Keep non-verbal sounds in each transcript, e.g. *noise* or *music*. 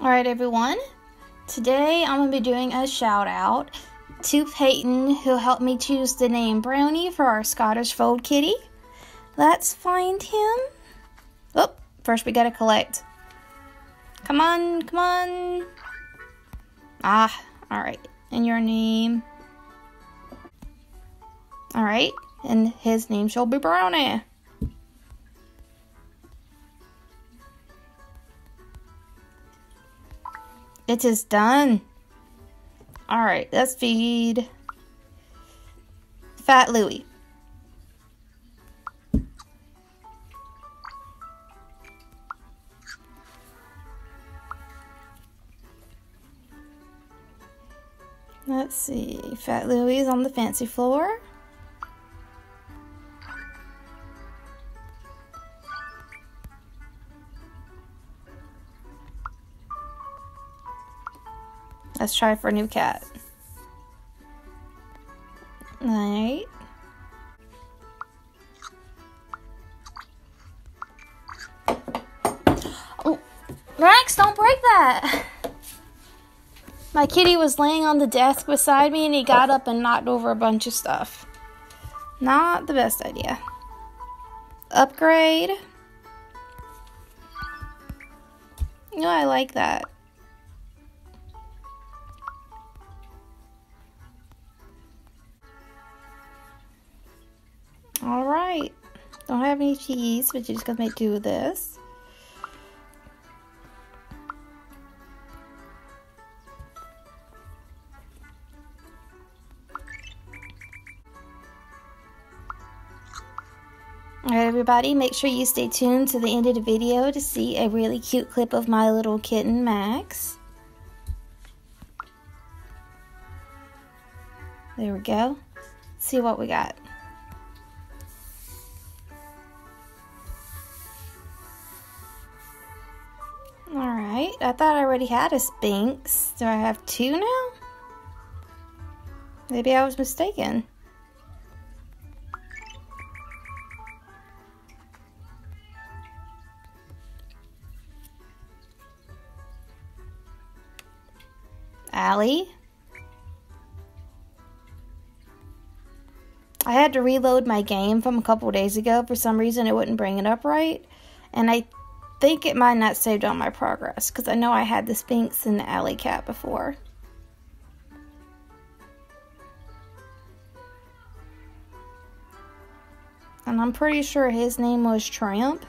Alright, everyone. Today I'm going to be doing a shout out to Peyton, who helped me choose the name Brownie for our Scottish Fold Kitty. Let's find him. Oh, first we got to collect. Come on, come on. Ah, alright. And your name. Alright, and his name shall be Brownie. It is done. Alright, let's feed Fat Louie. Let's see, Fat Louie is on the fancy floor. Let's try for a new cat. Alright. Oh, Max, don't break that! My kitty was laying on the desk beside me and he got up and knocked over a bunch of stuff. Not the best idea. Upgrade. No, I like that. All right. Don't have any cheese, but you're just gonna make do with this. Alright everybody, make sure you stay tuned to the end of the video to see a really cute clip of my little kitten, Max. There we go. See what we got. I thought I already had a Sphynx. Do I have two now? Maybe I was mistaken. Allie? I had to reload my game from a couple days ago. For some reason, it wouldn't bring it up right. And I think it might not saved all my progress because I know I had the Sphynx and the Alley Cat before. And I'm pretty sure his name was Tramp.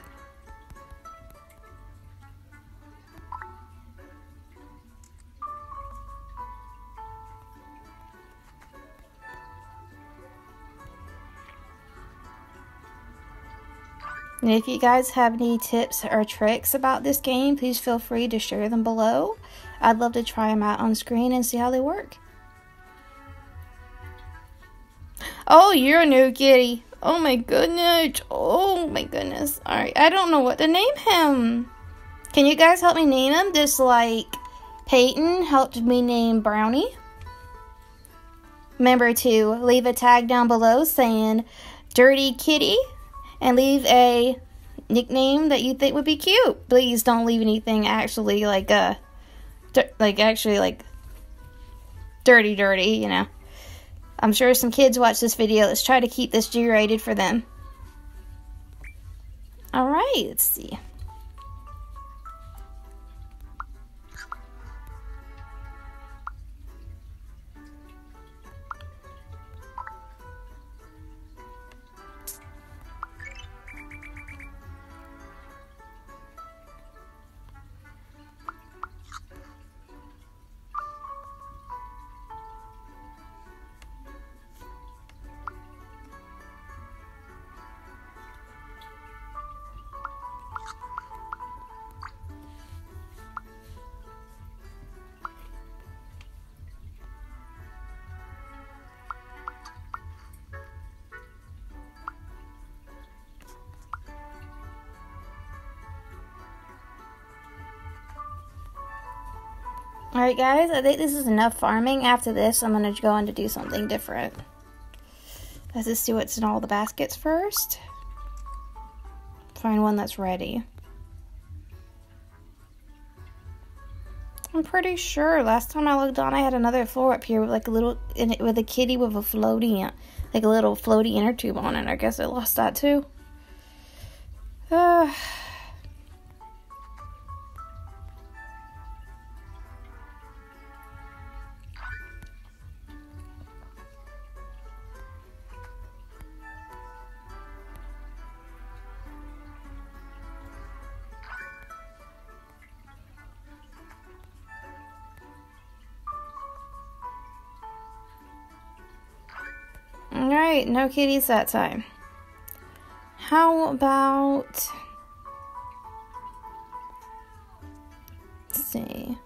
And if you guys have any tips or tricks about this game, please feel free to share them below. I'd love to try them out on screen and see how they work. Oh, you're a new kitty. Oh my goodness. Oh my goodness. Alright, I don't know what to name him. Can you guys help me name him? Just like Peyton helped me name Brownie. Remember to leave a tag down below saying Dirty Kitty and leave a nickname that you think would be cute. Please don't leave anything actually like uh like actually like dirty dirty, you know. I'm sure some kids watch this video. Let's try to keep this G-rated for them. All right, let's see. Alright guys, I think this is enough farming. After this, I'm going to go on to do something different. Let's just see what's in all the baskets first. Find one that's ready. I'm pretty sure. Last time I looked on, I had another floor up here with like a little, with a kitty with a floaty, like a little floaty inner tube on it. I guess I lost that too. *sighs* Uh, Alright, no kitties that time. How about... Let's see.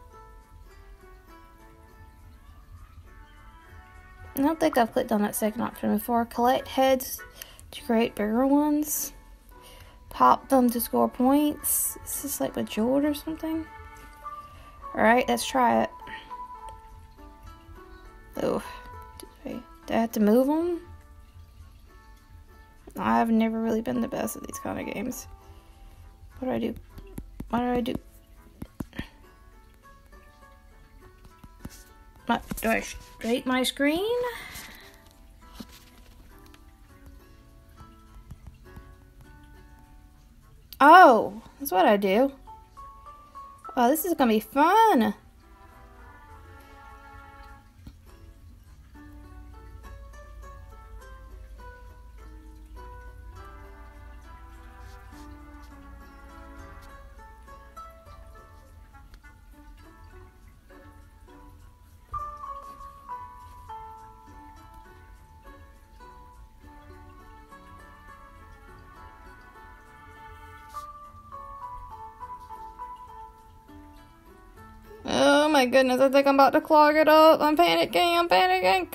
I don't think I've clicked on that second option before. Collect heads to create bigger ones. Pop them to score points. Is this like Bejeweled or something? Alright, let's try it. Oh, do I have to move them? I've never really been the best at these kind of games. What do I do? What do I do? What, do I straight my screen? Oh, that's what I do. Oh, this is gonna be fun. My goodness, I think I'm about to clog it up. I'm panicking, I'm panicking.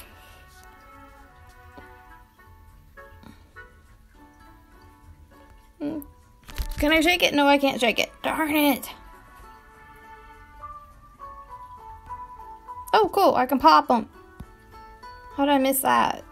Hmm. Can I shake it? No, I can't shake it. Darn it. Oh, cool. I can pop them. How did I miss that?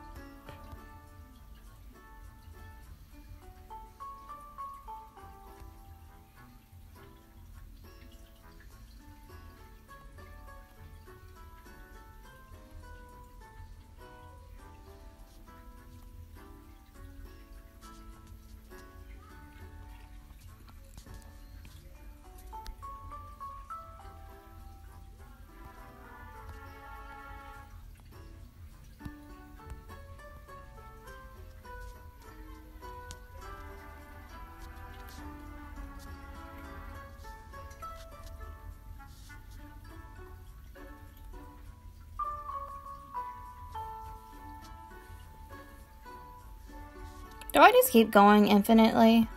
Do I just keep going infinitely?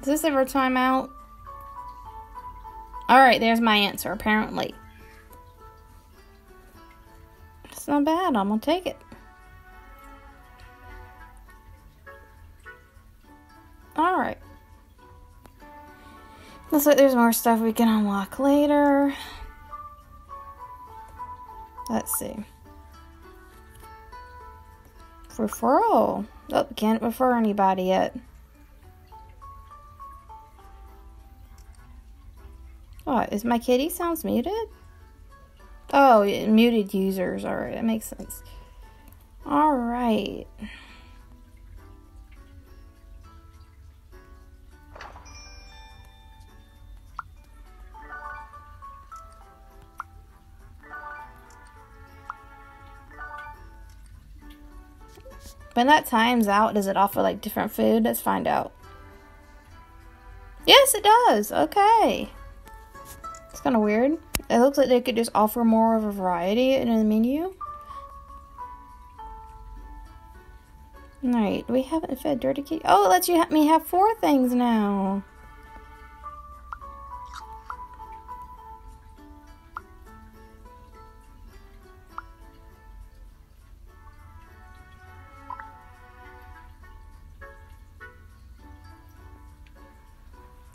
Does this ever time out? Alright, there's my answer, apparently. It's not bad, I'm gonna take it. Alright. Looks like there's more stuff we can unlock later. Let's see. Referral. Oh, can't refer anybody yet. What, is my kitty sounds muted? Oh, muted users. Alright, that makes sense. Alright. When that time's out, does it offer like different food? Let's find out. Yes, it does. Okay. It's kind of weird. It looks like they could just offer more of a variety in the menu. Alright, we haven't fed Dirty Kitty. Oh, it lets you have me have four things now.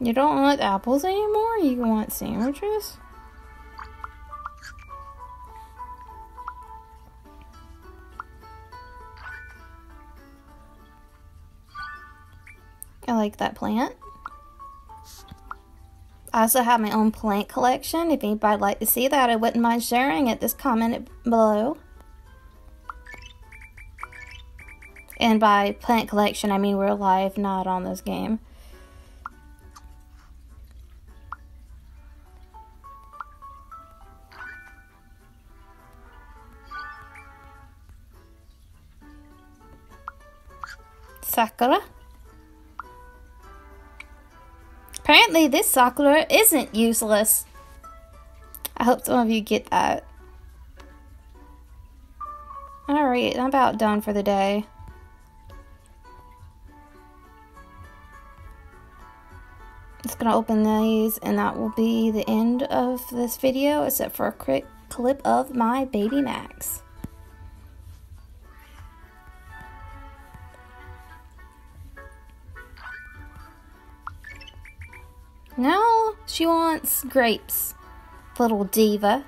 You don't want apples anymore? You want sandwiches? I like that plant. I also have my own plant collection. If anybody'd like to see that, I wouldn't mind sharing it. Just comment below. And by plant collection, I mean real life, not on this game. Sakura. Apparently this Sakura isn't useless. I hope some of you get that. Alright, I'm about done for the day. Just gonna open these and that will be the end of this video except for a quick clip of my baby Max. No, she wants grapes. Little diva.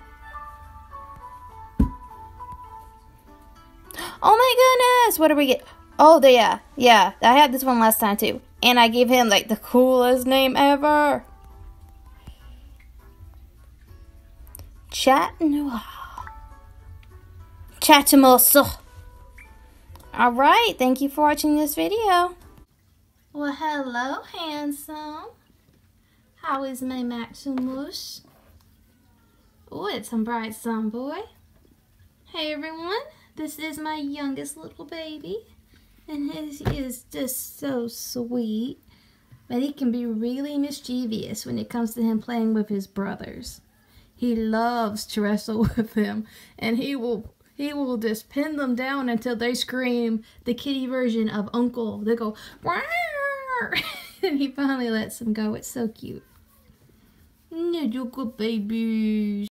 Oh my goodness! What do we get? Oh, yeah, yeah. I had this one last time too. And I gave him like the coolest name ever. Chattanooga. Chatimoso. Alright, thank you for watching this video. Well, hello, handsome. How is my Maximus? Oh, it's some bright sun, boy. Hey, everyone. This is my youngest little baby. And he is just so sweet. But he can be really mischievous when it comes to him playing with his brothers. He loves to wrestle *laughs* with them. And he will he will just pin them down until they scream the kitty version of Uncle. They go, *laughs* and he finally lets them go. It's so cute. Little good babies.